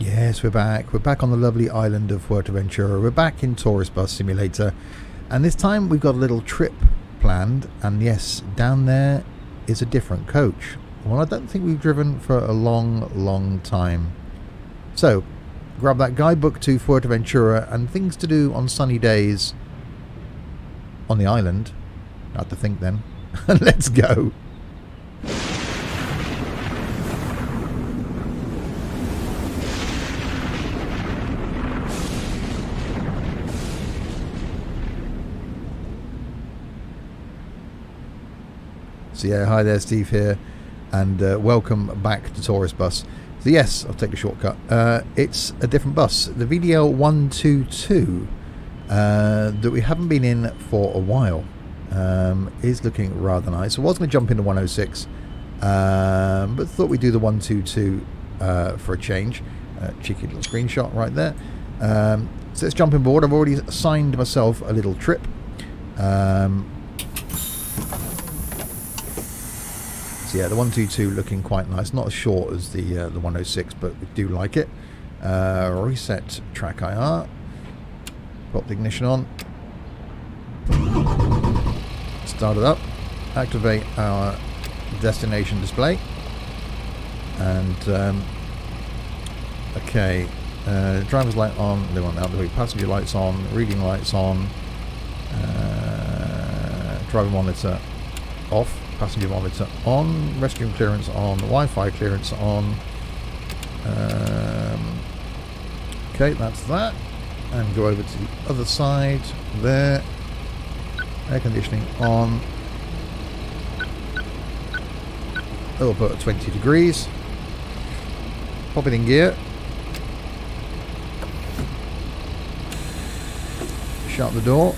Yes, we're back. We're back on the lovely island of Fuerteventura. We're back in Tourist Bus Simulator. And this time we've got a little trip planned. And yes, down there is a different coach. Well, I don't think we've driven for a long, long time. So, grab that guidebook to Fuerteventura and things to do on sunny days on the island. I have to think then. Let's go. So yeah, hi there, Steve here, and uh, welcome back to Tourist Bus. So yes, I'll take the shortcut. Uh, it's a different bus, the VDL 122, uh, that we haven't been in for a while. Um, is looking rather nice. I was going to jump into 106, um, but thought we'd do the 122 uh, for a change. Uh, cheeky little screenshot right there. Um, so let's jump in board. I've already assigned myself a little trip. Um, Yeah, the 122 looking quite nice. Not as short as the uh, the 106, but we do like it. Uh, reset TrackIR. Pop the ignition on. Start it up. Activate our destination display. And um, okay, uh, driver's light on. They want out the way. Passenger lights on. Reading lights on. Uh, driver monitor off passenger monitor on, restroom clearance on, Wi-Fi clearance on. Um, okay, that's that. And go over to the other side there. Air conditioning on. It'll put at 20 degrees. Pop it in gear. Shut the door.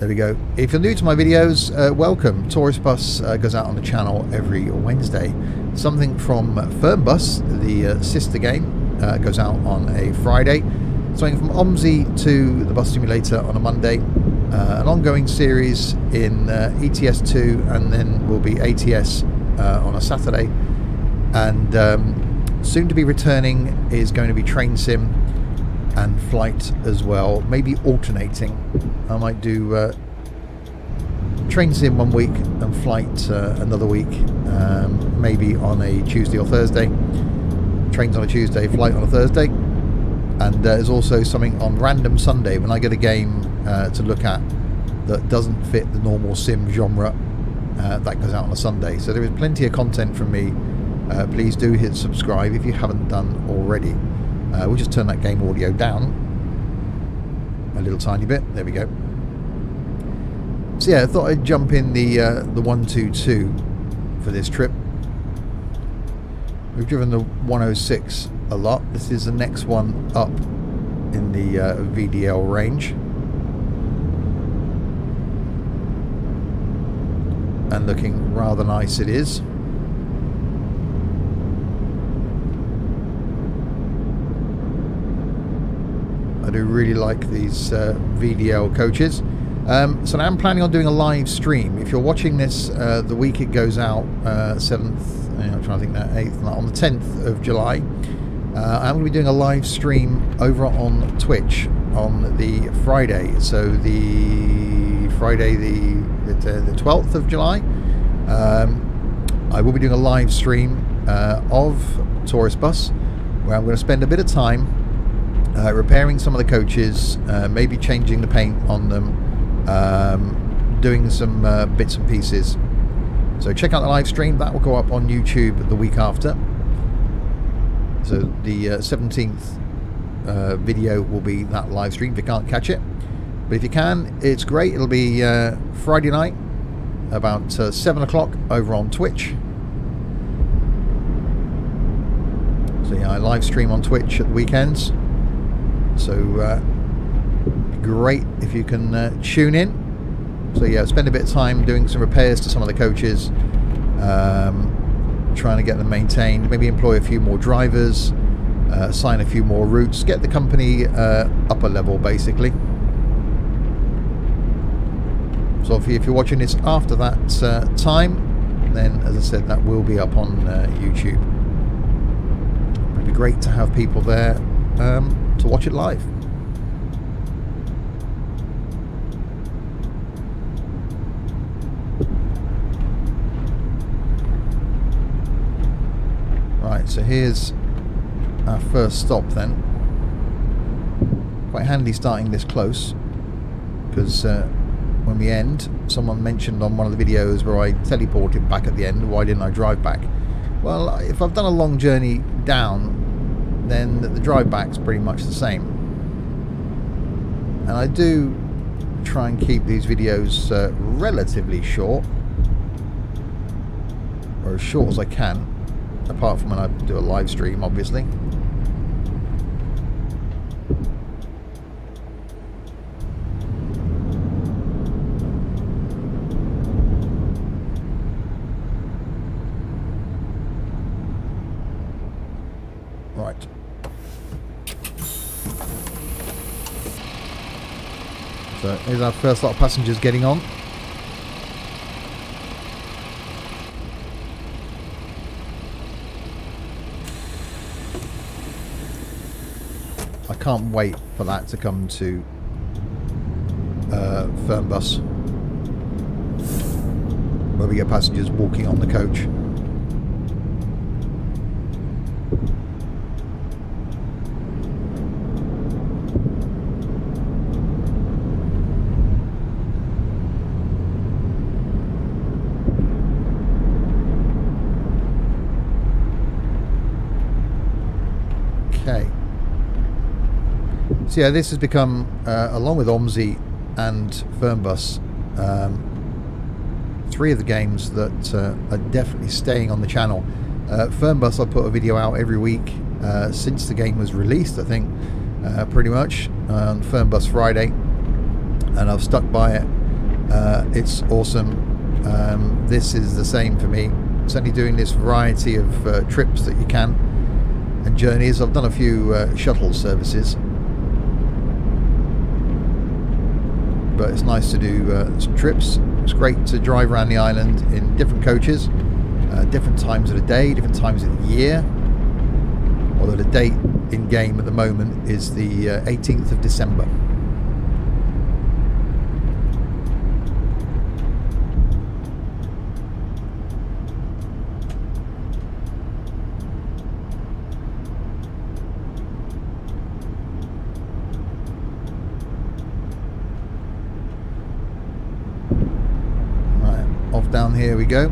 There we go. If you're new to my videos, uh, welcome. Tourist Bus uh, goes out on the channel every Wednesday. Something from Fernbus, the uh, sister game, uh, goes out on a Friday. Something from OMSI 2 the Bus Simulator on a Monday. Uh, an ongoing series in uh, ETS2 and then will be ATS on a Saturday. And um, soon to be returning is going to be Train Sim and flight as well, maybe alternating. I might do uh, train sim one week and flight uh, another week, um, maybe on a Tuesday or Thursday. Trains on a Tuesday, flight on a Thursday. And there's also something on random Sunday when I get a game uh, to look at that doesn't fit the normal sim genre. Uh, that goes out on a Sunday. So there is plenty of content from me. Uh, please do hit subscribe if you haven't done already. Uh, we'll just turn that game audio down a little tiny bit. There we go. So yeah, I thought I'd jump in the uh, the 122 for this trip. We've driven the 106 a lot. This is the next one up in the uh, VDL range. And looking rather nice it is. I do really like these uh, VDL coaches. Um, so I'm planning on doing a live stream. If you're watching this uh, the week it goes out, uh, 7th, I'm trying to think that, 8th, on the 10th of July, uh, I'm going to be doing a live stream over on Twitch on the Friday. So the Friday the, the, the 12th of July, um, I will be doing a live stream uh, of Tourist Bus where I'm going to spend a bit of time uh, repairing some of the coaches, uh, maybe changing the paint on them, um, doing some uh, bits and pieces. So check out the live stream. That will go up on YouTube the week after. So the 17th uh, uh, video will be that live stream if you can't catch it. But if you can, it's great. It'll be uh, Friday night about 7 o'clock over on Twitch. So yeah, I live stream on Twitch at the weekends. So uh, great if you can uh, tune in. So yeah, spend a bit of time doing some repairs to some of the coaches, um, trying to get them maintained. Maybe employ a few more drivers, uh, assign a few more routes, get the company uh, up a level basically. So if you're watching this after that uh, time, then as I said, that will be up on uh, YouTube. It'd be great to have people there um, to watch it live. Right, so here's our first stop then. Quite handy starting this close because uh, when we end, someone mentioned on one of the videos where I teleported back at the end, why didn't I drive back? Well, if I've done a long journey down, then the drive back's pretty much the same. And I do try and keep these videos uh, relatively short, or as short as I can, apart from when I do a live stream, obviously. Right. Our first lot of passengers getting on. I can't wait for that to come to uh, Fernbus where we get passengers walking on the coach. Okay. So yeah, this has become, uh, along with OMSI and Fernbus, um, three of the games that uh, are definitely staying on the channel. Uh, Fernbus, I put a video out every week uh, since the game was released, I think, uh, pretty much, on Fernbus Friday, and I've stuck by it. Uh, it's awesome. Um, this is the same for me. Certainly doing this variety of trips that you can and journeys. I've done a few shuttle services, but it's nice to do uh, some trips. It's great to drive around the island in different coaches, uh, different times of the day, different times of the year. Although the date in game at the moment is the 18th uh, of December. down here we go.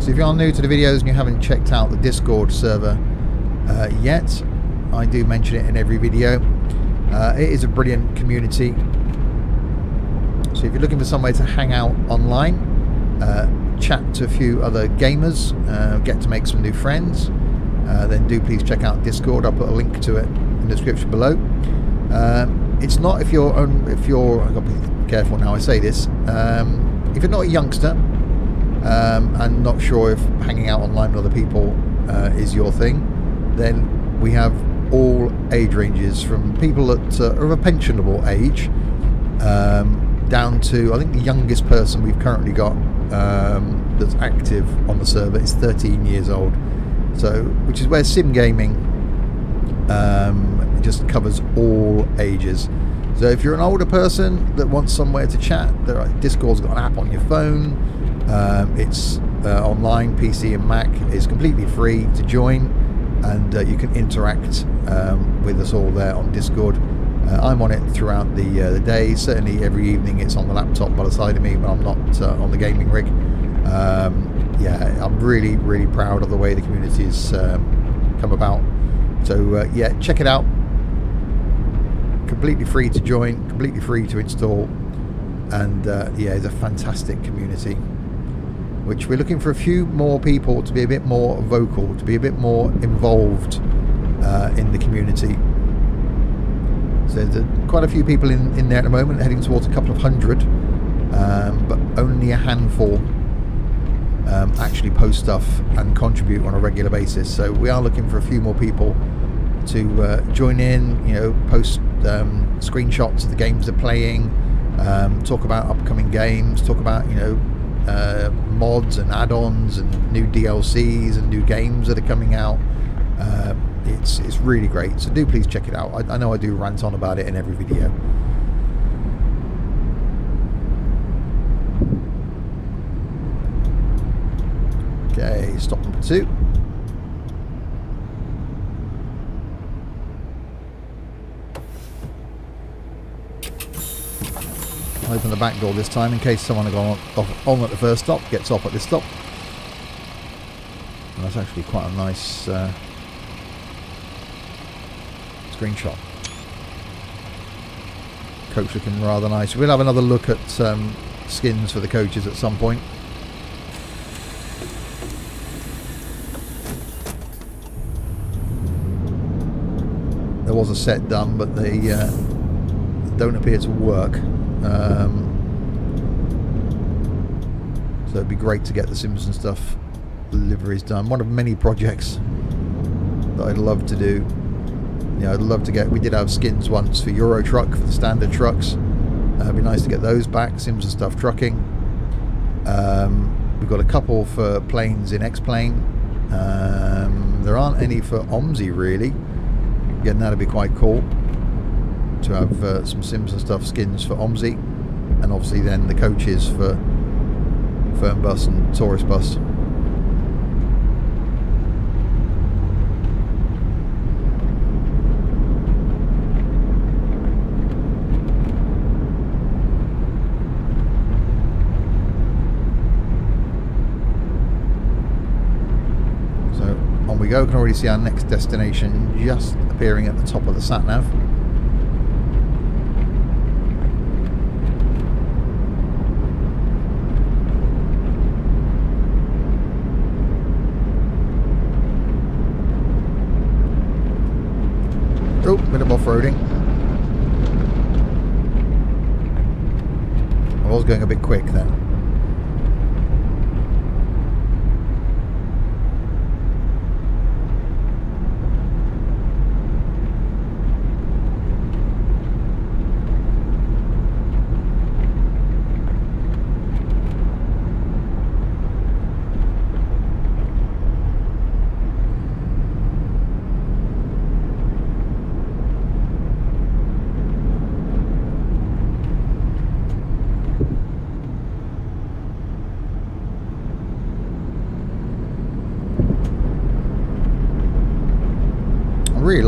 So if you are new to the videos and you haven't checked out the Discord server uh, yet, I do mention it in every video. Uh, it is a brilliant community. So if you're looking for somewhere to hang out online, uh, chat to a few other gamers, uh, get to make some new friends, uh, then do please check out Discord. I'll put a link to it in the description below. Um, it's not if you're on, if you're I've got to be careful now I say this. Um, if you're not a youngster um, and not sure if hanging out online with other people uh, is your thing, then we have all age ranges from people that uh, are of a pensionable age um, down to I think the youngest person we've currently got um, that's active on the server is 13 years old. So, which is where sim gaming um, just covers all ages. So, if you're an older person that wants somewhere to chat, there are, Discord's got an app on your phone. Um, it's uh, online, PC and Mac. It's completely free to join, and uh, you can interact um, with us all there on Discord. Uh, I'm on it throughout the uh, the day. Certainly every evening it's on the laptop by the side of me when I'm not uh, on the gaming rig. Um, yeah, I'm really really proud of the way the community has um, come about. So uh, yeah, check it out. Completely free to join, completely free to install, and uh, yeah, it's a fantastic community. Which we're looking for a few more people to be a bit more vocal, to be a bit more involved uh, in the community so there's quite a few people in, in there at the moment, heading towards a couple of hundred, um, but only a handful um, actually post stuff and contribute on a regular basis. So we are looking for a few more people to uh, join in, you know, post um, screenshots of the games they're playing, um, talk about upcoming games, talk about, you know, uh, mods and add-ons and new DLCs and new games that are coming out. Uh, it's it's really great. So do please check it out. I, I know I do rant on about it in every video. Okay, stop number two. open the back door this time in case someone had gone off, on at the first stop, gets off at this stop. And that's actually quite a nice uh, screenshot. Coach looking rather nice. We'll have another look at um, skins for the coaches at some point. There was a set done, but they uh, don't appear to work. Um, so it'd be great to get the Sims and stuff deliveries done. One of many projects that I'd love to do. Yeah, I'd love to get. We did have skins once for Euro Truck for the standard trucks. Uh, it'd be nice to get those back. Sims and stuff trucking. Um, we've got a couple for planes in X-Plane. Um, there aren't any for OMSI really. Again, that'd be quite cool to have uh, Sims and stuff skins for OMSI and obviously then the coaches for Fernbus and Tourist Bus. So on we go, can already see our next destination just appearing at the top of the sat nav. Oh, bit of off-roading. I was going a bit quick then.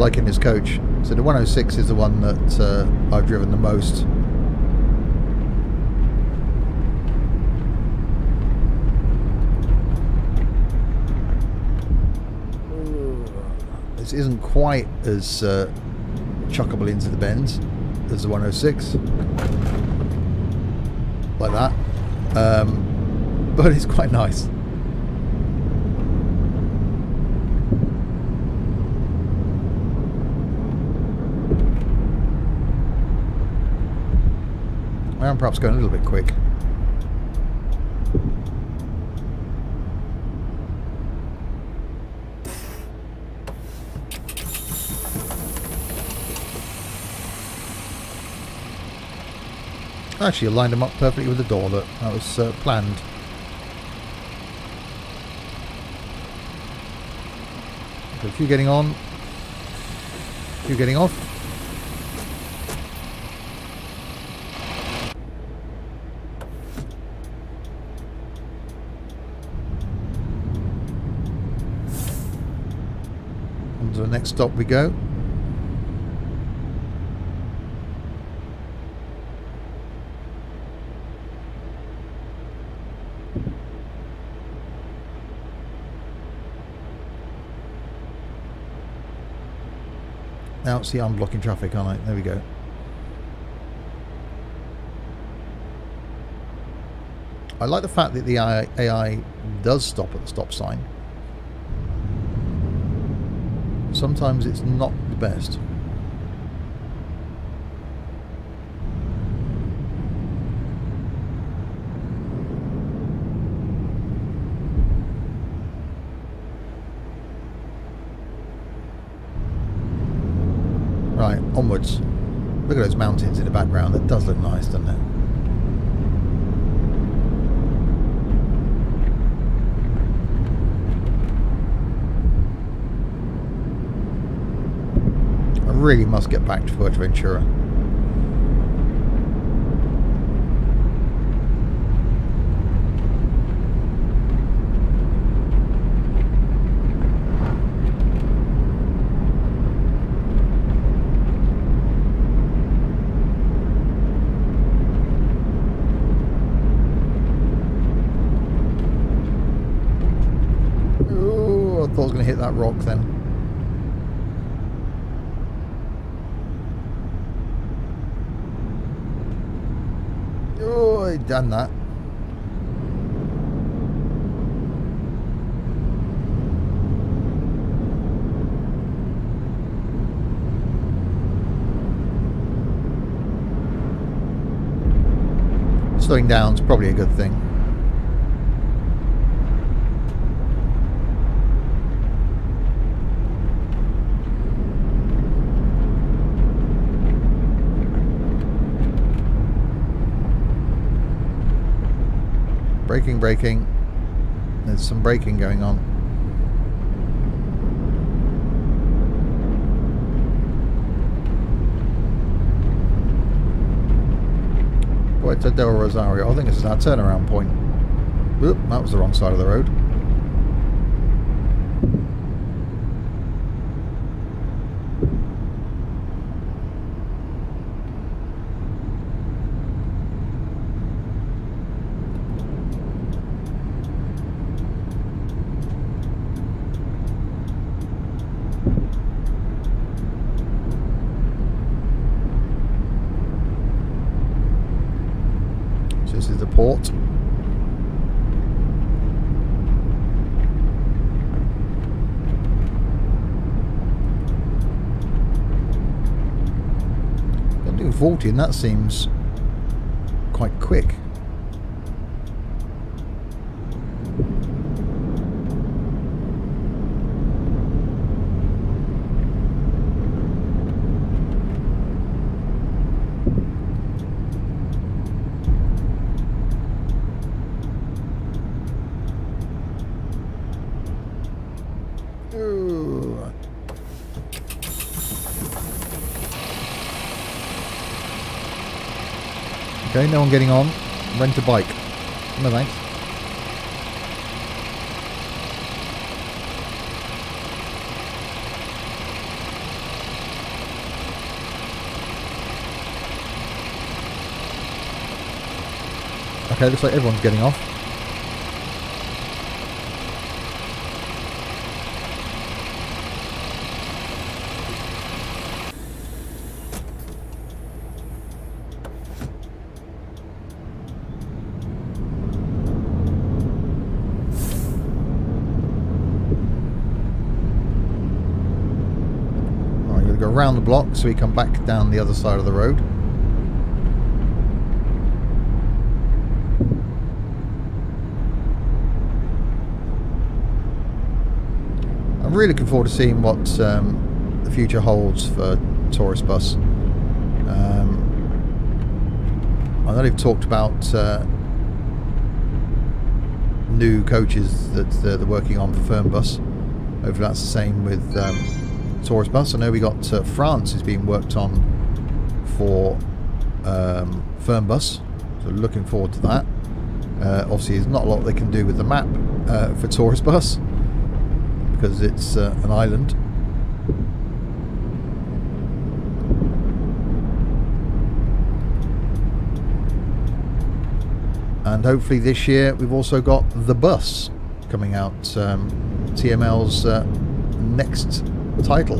Really liking this coach. So the 106 is the one that uh, I've driven the most. This isn't quite as uh, chuckable into the bends as the 106. Like that. Um, but it's quite nice. I am perhaps going a little bit quick. Actually, I lined them up perfectly with the door. That was uh, planned. A few getting on, few getting off. On to the next stop we go. Now, see, I'm blocking traffic, aren't I? There we go. I like the fact that the AI, AI does stop at the stop sign. Sometimes it's not the best. Right, onwards. Look at those mountains in the background. That does look nice, doesn't it? I really must get back to Fuerteventura. Ooh, I thought I was going to hit that rock then. I done that. Slowing down is probably a good thing. Braking, braking. There's some braking going on. Puerto del Rosario. I think this is our turnaround point. Oop, that was the wrong side of the road. port. Don't do 40 and that seems quite quick. Okay, no one getting on. Rent a bike. No thanks. Okay, looks like everyone's getting off. around the block so we come back down the other side of the road. I'm really looking forward to seeing what um, the future holds for Tourist Bus. Um, I know they've talked about uh, new coaches that they're working on for Fernbus. Hopefully that's the same with um, tourist bus. I know we got uh, France is being worked on for um, bus. so looking forward to that. Uh, obviously, there's not a lot they can do with the map uh, for tourist bus because it's uh, an island. And hopefully this year we've also got the bus coming out. Um, TML's uh, next title.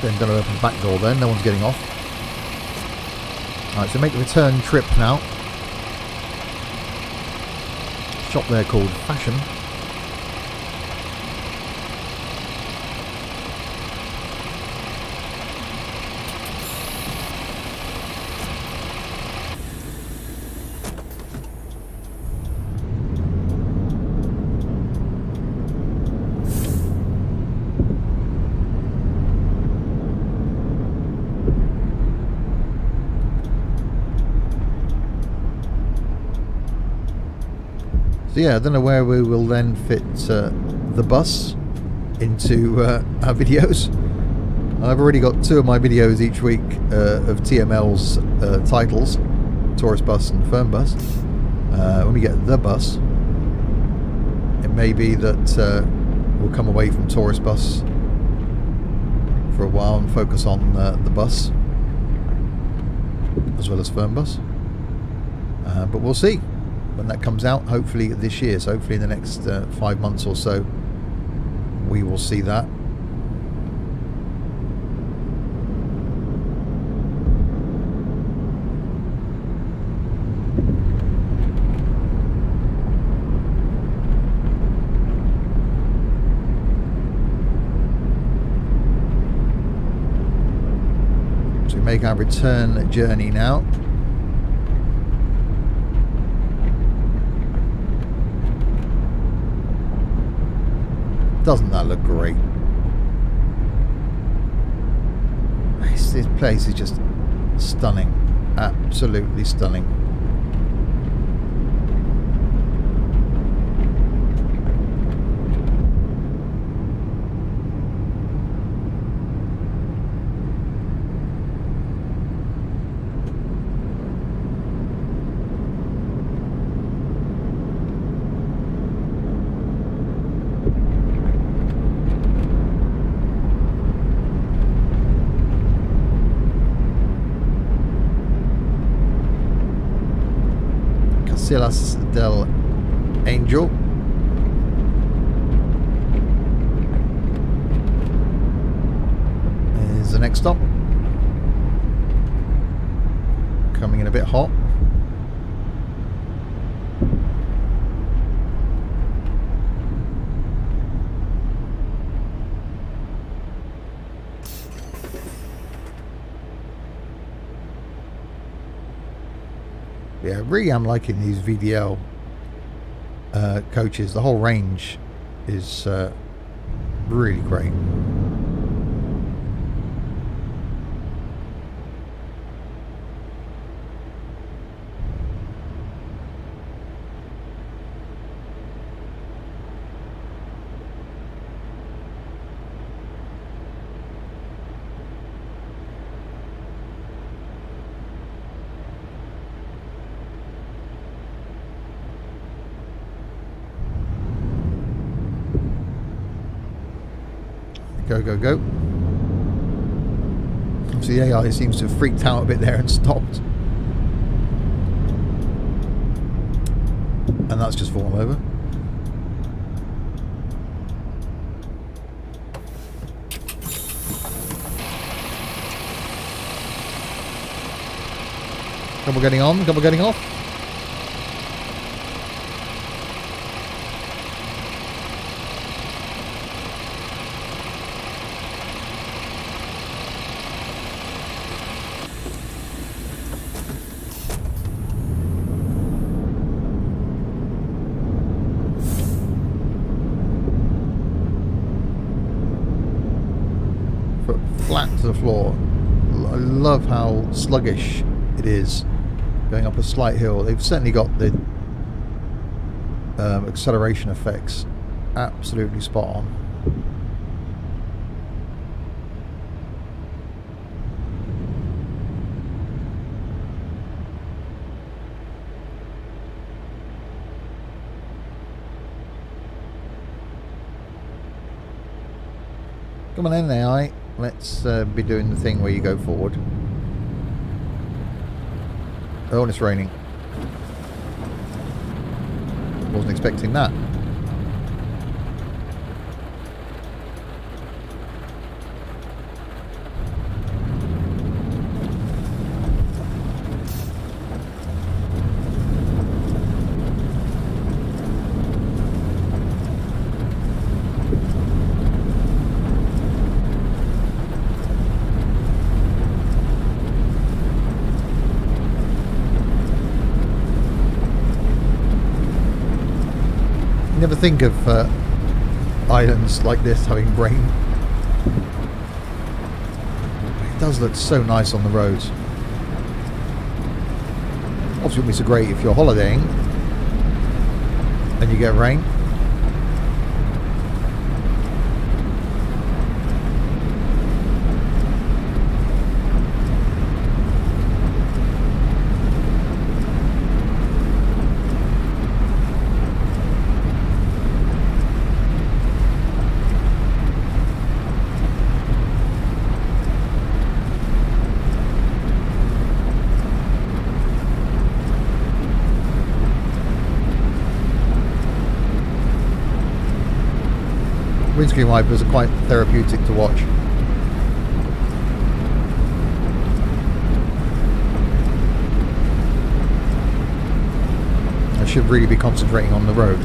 Then to open the back door then, no one's getting off. Alright, so make the return trip now. Shop there called Fashion. So yeah, I don't know where we will then fit uh, the bus into uh, our videos. I've already got two of my videos each week uh, of TML's uh, titles, Tourist Bus and Fernbus. Uh, when we get the bus, it may be that uh, we'll come away from Tourist Bus for a while and focus on the bus as well as Fernbus. But we'll see when that comes out, hopefully this year. So hopefully in the next uh, five months or so, we will see that. To make our return journey now. Doesn't that look great? This, this place is just stunning. Absolutely stunning. Silas del Angel. Is the next stop. Coming in a bit hot. yeah, really am liking these VDL uh, coaches. The whole range is uh, really great. Go, go, go. The AI seems to have freaked out a bit there and stopped. And that's just fallen over. Couple getting on, couple getting off. Love how sluggish it is going up a slight hill. They've certainly got the um, acceleration effects absolutely spot on. Come on in AI, let's uh, be doing the thing where you go forward. Oh, and it's raining. Wasn't expecting that. Think of uh, islands like this having rain. It does look so nice on the roads. Obviously, it be so great if you're holidaying and you get rain. Windscreen wipers are quite therapeutic to watch. I should really be concentrating on the road.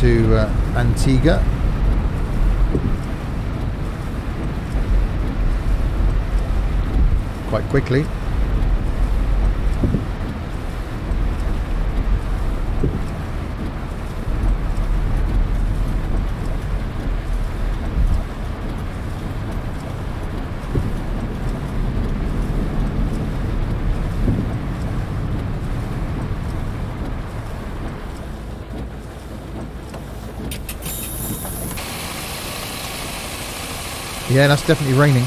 to uh, Antigua. Quite quickly. Yeah, that's definitely raining.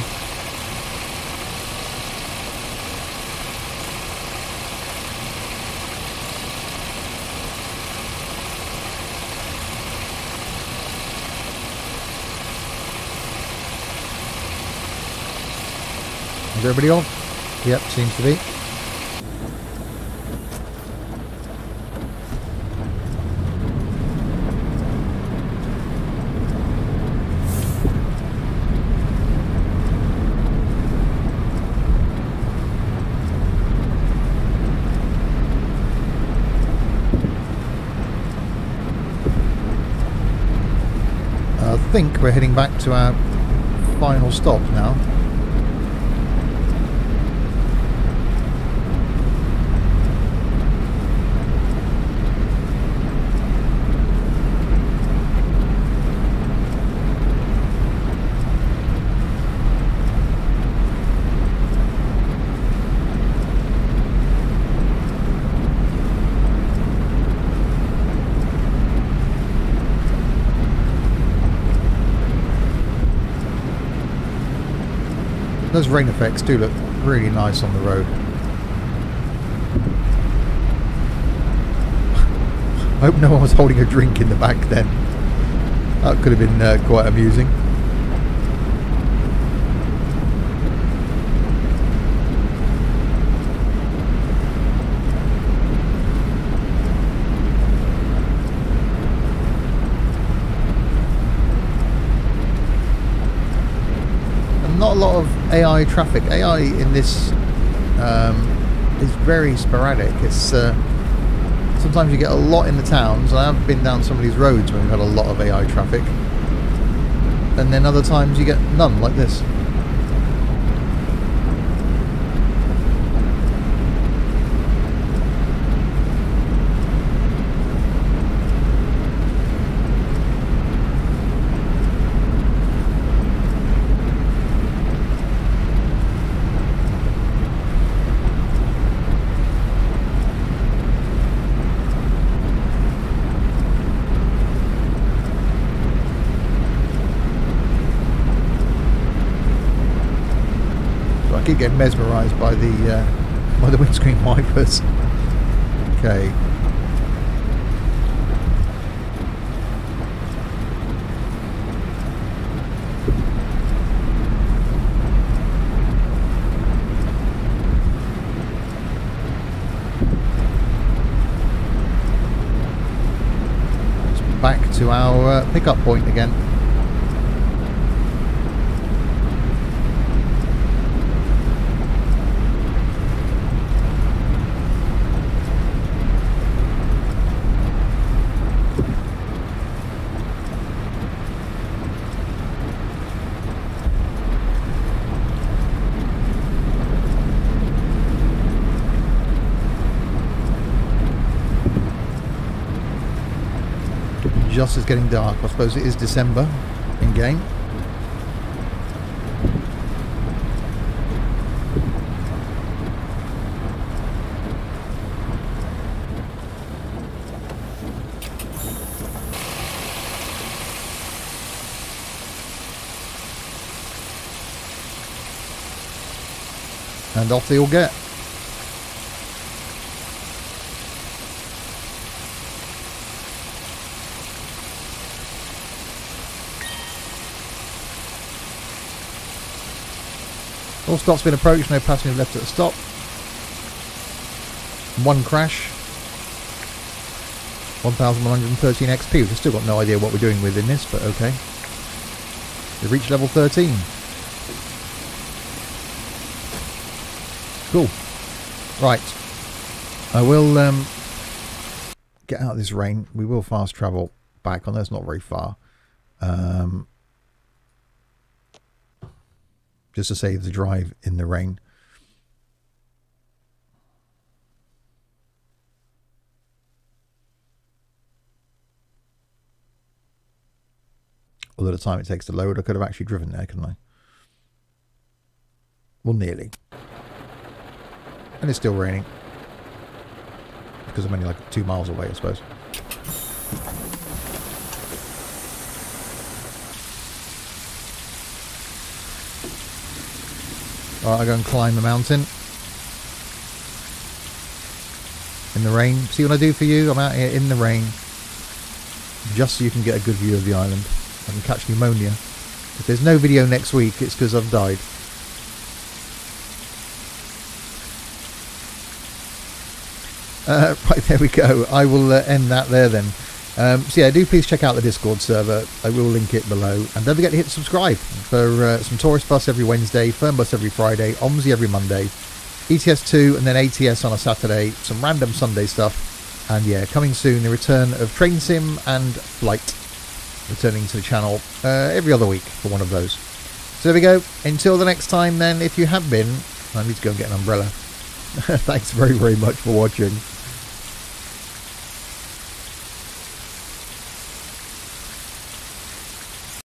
Is everybody on? Yep, seems to be. Think we're heading back to our final stop now. Those rain effects do look really nice on the road. I hope no one was holding a drink in the back then. That could have been uh, quite amusing. not a lot of AI traffic. AI in this um, is very sporadic. It's uh, sometimes you get a lot in the towns. I have been down some of these roads where we've had a lot of AI traffic, and then other times you get none, like this. Getting mesmerised by the uh, by the windscreen wipers. Okay. back to our uh, pickup point again. Just as getting dark. I suppose it is December in game. And off they all get. All stops been approached, no passengers left at the stop. One crash. 1113 XP. We've still got no idea what we're doing within this, but okay. We've reached level 13. Cool. Right. I will um, get out of this rain. We will fast travel back on. That's not very far. Um, just to save the drive in the rain. Although the time it takes to load, I could have actually driven there, couldn't I? Well, nearly. And it's still raining. Because I'm only like two miles away, I suppose. Alright, I go and climb the mountain. In the rain. See what I do for you? I'm out here in the rain. Just so you can get a good view of the island. I can catch pneumonia. If there's no video next week, it's because I've died. Uh, right, there we go. I will uh, end that there then. Um, so yeah, do please check out the Discord server. I will link it below. And don't forget to hit subscribe for uh, some Tourist Bus every Wednesday, Fernbus every Friday, OMSI every Monday, ETS2 and then ATS on a Saturday, some random Sunday stuff. And yeah, coming soon, the return of Train Sim and Flight returning to the channel uh, every other week for one of those. So there we go. Until the next time then, if you have been, I need to go and get an umbrella. Thanks very, very much for watching.